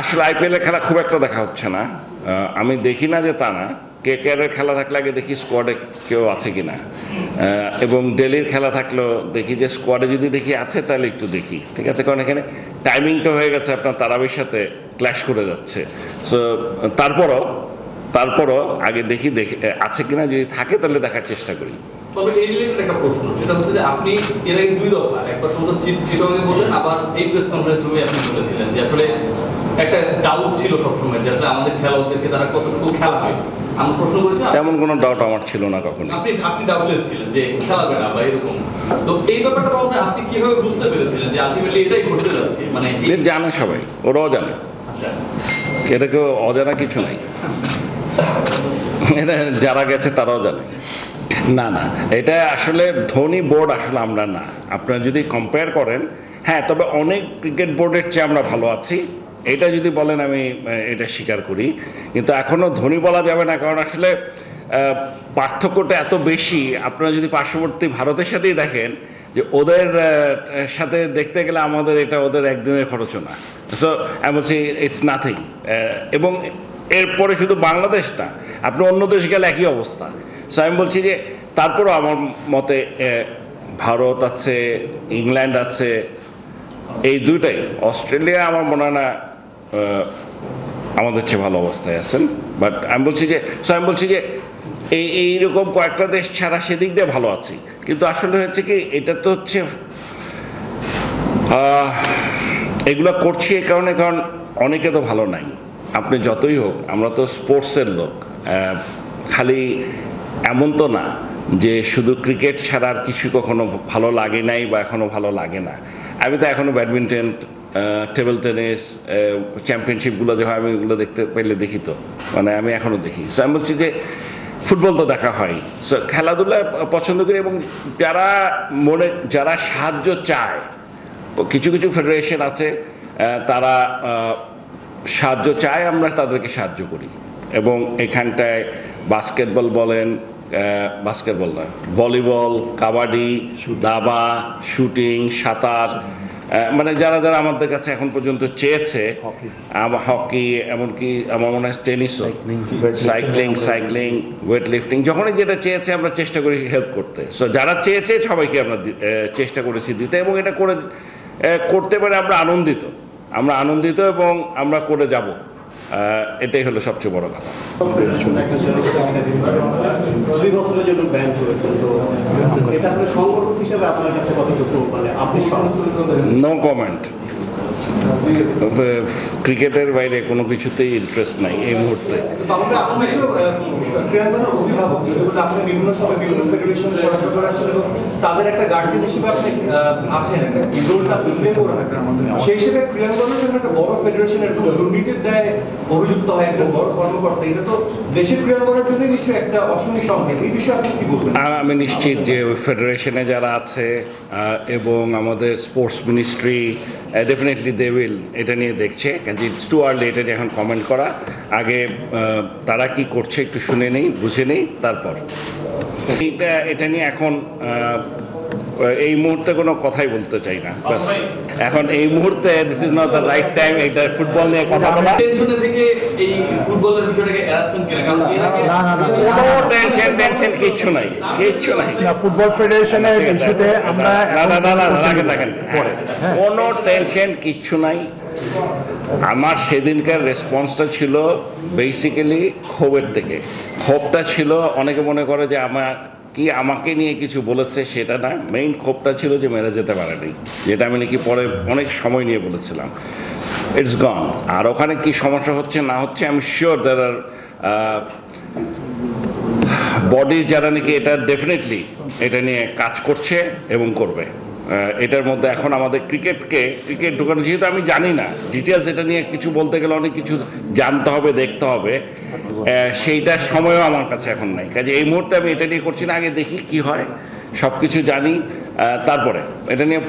আসলে আইপিএলের খেলা খুব একটা দেখা হচ্ছে না। আমি দেখি না যে তা না। কে কেয়ারের খেলা থাকলে আগে দেখি স্কোয়াডে কেউ আছে কি না এবং ডেলির খেলা থাকলেও দেখি যে স্কোয়াডে যদি দেখি আছে, তাহলে একটু দেখি। ঠিক আছে? কারণ এখানে টাইমিংটা হয়ে গেছে, আপনার তারাবির সাথে ক্ল্যাশ করে যাচ্ছে। সো তারপরও তারপরও আগে দেখি দেখি আছে কিনা যদি থাকে, তাহলে দেখার চেষ্টা করি। তবে এই রিলেটেড একটা প্রশ্ন সেটা হচ্ছে যে আপনি এর আগে দুই দফা একবার সম্ভবত চিটংয়ে বললেন আবার এই প্রেস কনফারেন্স রুমে আপনি বলেছিলেন যে আসলে একটা ডাউট ছিল সবসময় যে আসলে আমাদের খেলোয়াড়দেরকে তারা কতটুকু খেলাবে। আমি প্রশ্ন করেছি তেমন কোনো ডাউট আমার ছিল না কখনোই। আপনি আপনি ডাউটলেস ছিলেন যে খেলাবে না বা এরকম। তো এই ব্যাপারটা আপনি কীভাবে বুঝতে পেরেছিলেন যে আলটিমেটলি এটাই ঘটতে যাচ্ছে? মানে জানে সবাই ওরাও জানে। আচ্ছা। এটা কেউ অজানা কিছু নাই। এটা যারা গেছে তারাও জানে। না না, এটা আসলে ধোনি বোর্ড আসলে আমরা না। আপনারা যদি কম্পেয়ার করেন হ্যাঁ তবে অনেক ক্রিকেট বোর্ডের চেয়ে আমরা ভালো আছি। এটা যদি বলেন, আমি এটা স্বীকার করি। কিন্তু এখনও ধনী বলা যাবে না, কারণ আসলে পার্থক্যটা এত বেশি। আপনারা যদি পার্শ্ববর্তী ভারতের সাথেই দেখেন, যে ওদের সাথে দেখতে গেলে আমাদের এটা ওদের একদিনের খরচও না। সো আমি বলছি ইটস নাথিং এবং এরপরে শুধু বাংলাদেশ না, আপনি অন্য দেশ গেলে একই অবস্থা। সো আমি বলছি যে তারপরও আমার মতে ভারত আছে, ইংল্যান্ড আছে, এই দুইটাই। অস্ট্রেলিয়া আমার মনে হয় না আমাদের চেয়ে ভালো অবস্থায় আছেন। বাট আমি বলছি যে সো আমি বলছি যে, এই, এইরকম কয়েকটা দেশ ছাড়া সেদিক দিয়ে ভালো আছি। কিন্তু আসলে হচ্ছে কি, এটা তো হচ্ছে এগুলো করছি এই কারণে, কারণ অনেকে তো ভালো নাই। আপনি যতই হোক, আমরা তো স্পোর্টসের লোক। খালি এমন তো না যে শুধু ক্রিকেট ছাড়া আর কিছু কখনো ভালো লাগে নাই বা এখনও ভালো লাগে না। আমি তো এখনও ব্যাডমিন্টন টেবিল টেনিস চ্যাম্পিয়নশিপগুলো যে হয় আমি এগুলো দেখতে পেলে দেখি তো। মানে আমি এখনও দেখি। সো আমি বলছি যে ফুটবল তো দেখা হয়। সো খেলাধুলা পছন্দ করি এবং যারা মনে, যারা সাহায্য চায়, কিছু কিছু ফেডারেশন আছে তারা সাহায্য চায়, আমরা তাদেরকে সাহায্য করি। এবং এখানটায় বাস্কেটবল বলেন বাস্কেটবল নয় ভলিবল কাবাডি দাবা শুটিং সাঁতার মানে যারা যারা আমাদের কাছে এখন পর্যন্ত চেয়েছে হকি। এমনকি আমার মনে হয় টেনিসও. সাইক্লিং সাইক্লিং ওয়েট লিফটিং যখনই যেটা চেয়েছে আমরা চেষ্টা করি হেল্প করতে। সো যারা চেয়েছে সবাইকে আমরা চেষ্টা করেছি দিতে এবং এটা করে করতে পারে আমরা আনন্দিত। আমরা আনন্দিত এবং আমরা করে যাব। এটাই হলো সবচেয়ে বড় কথা। মানে নো কমেন্ট ক্রিকেটের বাইরে কোনো কিছুতেই ইন্টারেস্ট নাই এই মুহূর্তে। অভিভাবক বিভিন্ন সময় বিভিন্ন করে আসছেন তাদের একটা গার্ডিয়ান হিসেবে আপনি আছেন একটা। এই রোলটা আপনি প্লে করে সেই হিসেবে ক্রীড়াঙ্গনের যখন একটা বড় ফেডারেশনের দুর্নীতির দায়ে অভিযুক্ত হয় একজন বড় কর্মকর্তা এটা তো দেশের ক্রীড়াঙ্গনের জন্য নিশ্চয়ই একটা অশনি সংকেত এই বিষয়ে আপনি কি বলবেন? আমি নিশ্চিত যে ওই ফেডারেশনে যারা আছে এবং আমাদের sports ministry definitely they will এটা নিয়ে দেখছে। কাজে ইটস টু আর্লি এটা নিয়ে এখন কমেন্ট করা। আগে তারা কি করছে একটু শুনে নেই বুঝে নেই। তারপর এটা এটা নিয়ে এখন এই মুহূর্তে কোনো কথাই বলতে চাই না এখন এই মুহূর্তে this is not the right time এটা ফুটবল নিয়ে কথা বলা টেনশনে এই ফুটবলের বিষয়টাকে এড়াচ্ছেন কিনা কারণ এর আগে না, না, না, টেনশন টেনশন কিচ্ছু নাই কিচ্ছু নাই না ফুটবল ফেডারেশনের। ইস্যুতে আমরা না না না রাখেন রাখেন পরে, হ্যাঁ। কোনো টেনশন কিচ্ছু নাই আমার সেদিনকার রেসপন্সটা ছিল বেসিক্যালি ক্ষোভের থেকে ক্ষোভটা ছিল, অনেকে মনে করে যে আমার কি আমাকে নিয়ে কিছু বলেছে সেটা না মেইন ক্ষোভটা ছিল যে মেরে যেতে পারেনি, যেটা আমি নাকি পরে অনেক সময় নিয়ে বলেছিলাম। ইটস গন আর ওখানে কি সমস্যা হচ্ছে না হচ্ছে আমি শিওর দ্যার আর বডি যারা নাকি এটা ডেফিনেটলি এটা নিয়ে কাজ করছে এবং করবে। এটার মধ্যে এখন আমাদের ক্রিকেটকে, ক্রিকেট ঢুকানো, যেহেতু আমি জানি না ডিটেলস এটা নিয়ে কিছু বলতে গেলে অনেক কিছু জানতে হবে, দেখতে হবে। সেইটা সেইটার সময়ও আমার কাছে এখন নাই। কাজে এই মুহূর্তে আমি এটা নিয়ে করছি না, আগে দেখি কি হয় সব কিছু জানি তারপরে, এটা নিয়ে